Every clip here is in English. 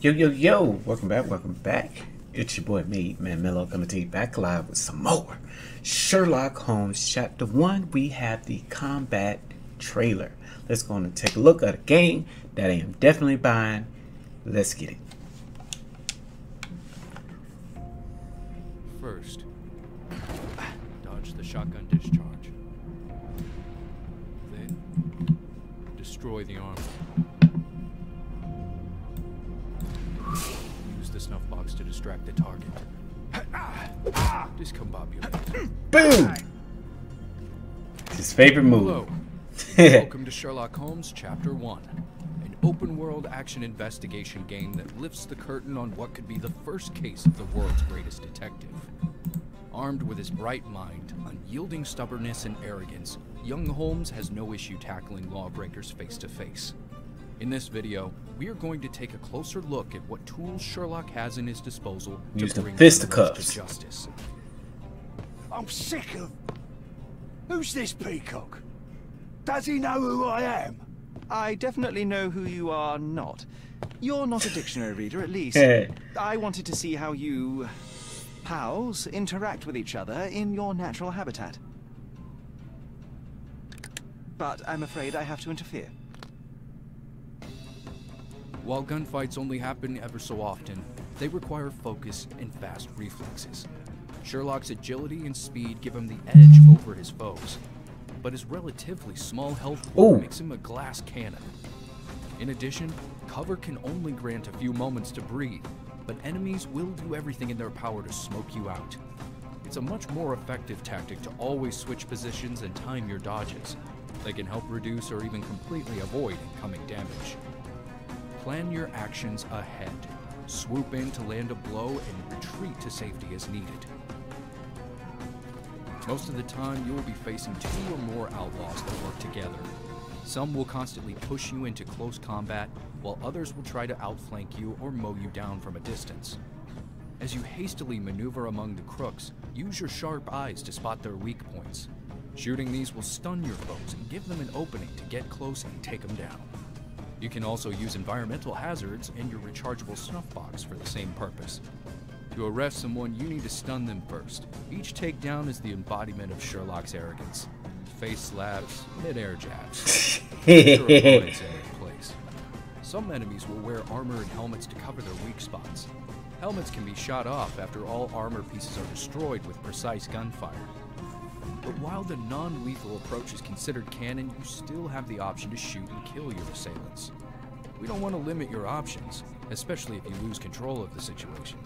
Yo, yo, yo, welcome back, welcome back. It's your boy, me, Men Melo, coming to you back live with some more Sherlock Holmes Chapter 1. We have the combat trailer. Let's go and take a look at a game that I am definitely buying. Let's get it. First, dodge the shotgun discharge. Then, destroy the armor. The snuff box to distract the target. Discombobulate. Boom! His favorite move. Welcome to Sherlock Holmes Chapter 1, an open world action investigation game that lifts the curtain on what could be the first case of the world's greatest detective. Armed with his bright mind, unyielding stubbornness, and arrogance, young Holmes has no issue tackling lawbreakers face to face. In this video, we are going to take a closer look at what tools Sherlock has in his disposal to Use the bring criminals fisticuffs. to justice. I'm sick of. Who's this peacock? Does he know who I am? I definitely know who you are not. You're not a dictionary reader, at least. Hey. I wanted to see how you. pals interact with each other in your natural habitat. But I'm afraid I have to interfere. While gunfights only happen ever so often, they require focus and fast reflexes. Sherlock's agility and speed give him the edge over his foes, but his relatively small health pool Ooh. makes him a glass cannon. In addition, cover can only grant a few moments to breathe, but enemies will do everything in their power to smoke you out. It's a much more effective tactic to always switch positions and time your dodges. They can help reduce or even completely avoid incoming damage. Plan your actions ahead. Swoop in to land a blow and retreat to safety as needed. Most of the time, you will be facing two or more outlaws that work together. Some will constantly push you into close combat, while others will try to outflank you or mow you down from a distance. As you hastily maneuver among the crooks, use your sharp eyes to spot their weak points. Shooting these will stun your foes and give them an opening to get close and take them down. You can also use environmental hazards and your rechargeable snuff box for the same purpose. To arrest someone, you need to stun them first. Each takedown is the embodiment of Sherlock's arrogance. Face slaps, mid-air jabs. Keep your opponents in their place. Some enemies will wear armor and helmets to cover their weak spots. Helmets can be shot off after all armor pieces are destroyed with precise gunfire. But while the non-lethal approach is considered canon, you still have the option to shoot and kill your assailants. We don't want to limit your options, especially if you lose control of the situation.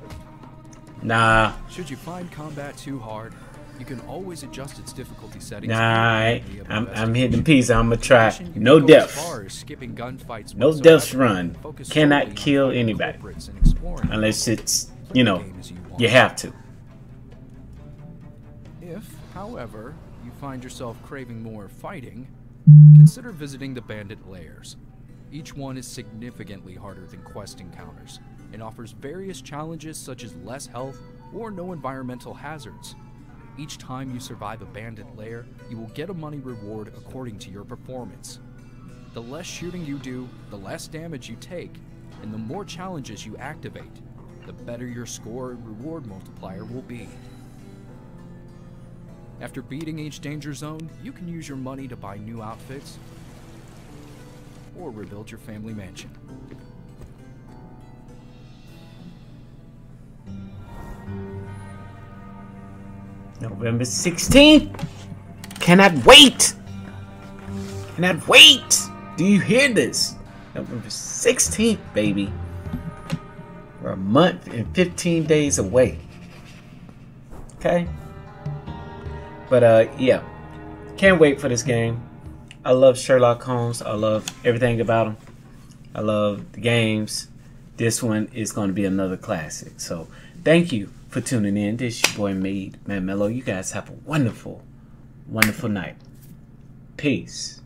Nah, Should you find combat too hard, you can always adjust its difficulty settings. nah, I, I'm, I'm hitting peace. I'm gonna try. In addition, you can No deaths. far as skipping gunfights No deaths run. Cannot kill anybody. culprits and exploring Unless it's, you know, game as you want. you have to. If, however, you find yourself craving more fighting, consider visiting the bandit lairs. Each one is significantly harder than quest encounters and offers various challenges such as less health or no environmental hazards. Each time you survive a bandit lair, you will get a money reward according to your performance. The less shooting you do, the less damage you take, and the more challenges you activate, the better your score and reward multiplier will be. After beating each danger zone, you can use your money to buy new outfits or rebuild your family mansion. November 16th. Cannot wait. Cannot wait. Do you hear this? November 16th, baby. We're a month and 15 days away. Okay? But uh yeah. Can't wait for this game. I love Sherlock Holmes. I love everything about him. I love the games. This one is going to be another classic. So thank you for tuning in. This is your boy Made Men Melo. You guys have a wonderful, wonderful night. Peace.